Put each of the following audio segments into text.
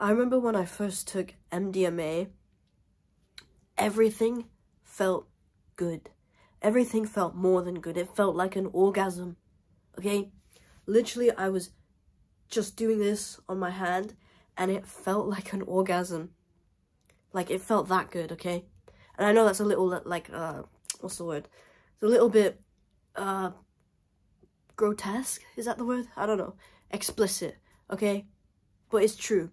I remember when I first took MDMA, everything felt good. Everything felt more than good. It felt like an orgasm. Okay? Literally, I was just doing this on my hand and it felt like an orgasm. Like, it felt that good, okay? And I know that's a little, like, uh, what's the word? It's a little bit, uh, grotesque? Is that the word? I don't know. Explicit, okay? But it's true.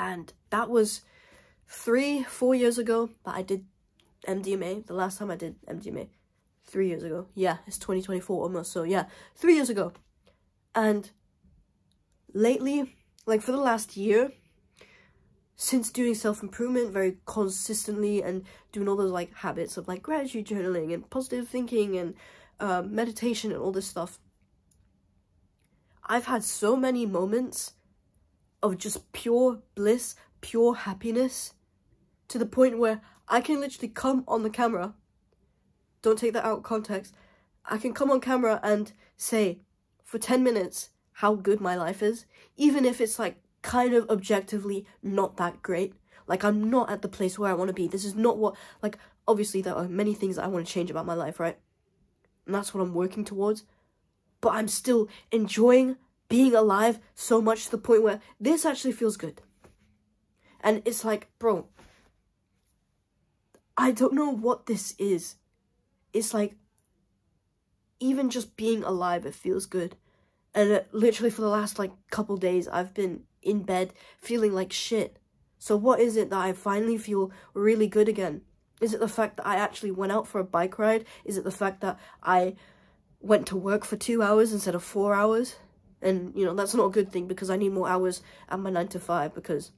And that was three, four years ago that I did MDMA. The last time I did MDMA. Three years ago. Yeah, it's 2024 almost. So yeah, three years ago. And lately, like for the last year, since doing self-improvement very consistently and doing all those like habits of like gratitude journaling and positive thinking and uh, meditation and all this stuff, I've had so many moments of just pure bliss, pure happiness, to the point where I can literally come on the camera, don't take that out of context, I can come on camera and say for 10 minutes how good my life is, even if it's like kind of objectively not that great. Like I'm not at the place where I want to be. This is not what, like, obviously there are many things that I want to change about my life, right? And that's what I'm working towards. But I'm still enjoying being alive so much to the point where this actually feels good. And it's like, bro, I don't know what this is. It's like, even just being alive, it feels good. And it, literally for the last like couple days, I've been in bed feeling like shit. So what is it that I finally feel really good again? Is it the fact that I actually went out for a bike ride? Is it the fact that I went to work for two hours instead of four hours? And, you know, that's not a good thing because I need more hours at my 9 to 5 because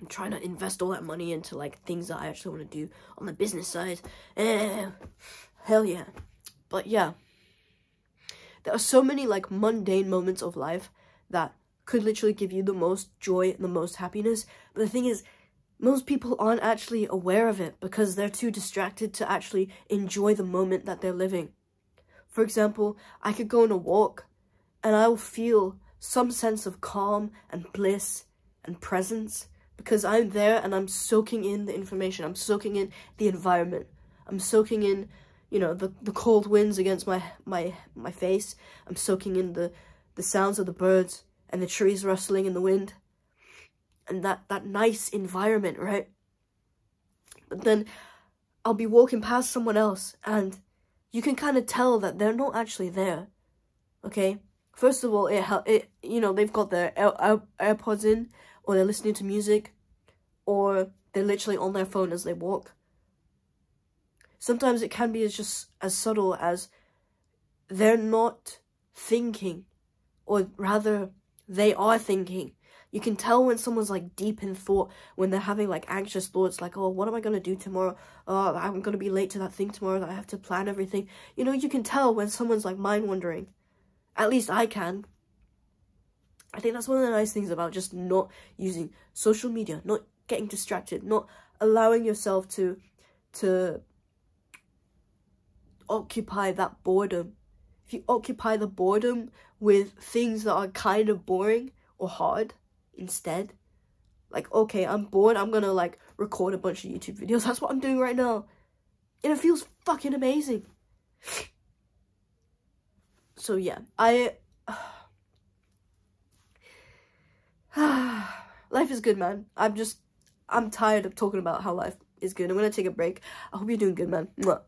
I'm trying to invest all that money into, like, things that I actually want to do on the business side. Eh, hell yeah. But, yeah. There are so many, like, mundane moments of life that could literally give you the most joy and the most happiness. But the thing is, most people aren't actually aware of it because they're too distracted to actually enjoy the moment that they're living. For example, I could go on a walk and I will feel some sense of calm and bliss and presence because I'm there and I'm soaking in the information. I'm soaking in the environment. I'm soaking in, you know, the, the cold winds against my, my, my face. I'm soaking in the, the sounds of the birds and the trees rustling in the wind. And that, that nice environment, right? But then I'll be walking past someone else and you can kind of tell that they're not actually there. Okay? First of all, it, it you know, they've got their Air Air AirPods in, or they're listening to music, or they're literally on their phone as they walk. Sometimes it can be as just as subtle as they're not thinking, or rather, they are thinking. You can tell when someone's like deep in thought, when they're having like anxious thoughts, like, oh, what am I gonna do tomorrow? Oh, I'm gonna be late to that thing tomorrow that I have to plan everything. You know, you can tell when someone's like mind wandering. At least I can. I think that's one of the nice things about just not using social media, not getting distracted, not allowing yourself to to occupy that boredom. If you occupy the boredom with things that are kind of boring or hard instead, like, okay, I'm bored, I'm gonna like record a bunch of YouTube videos. That's what I'm doing right now. And it feels fucking amazing so yeah, I life is good, man. I'm just I'm tired of talking about how life is good. I'm gonna take a break. I hope you're doing good, man. Mwah.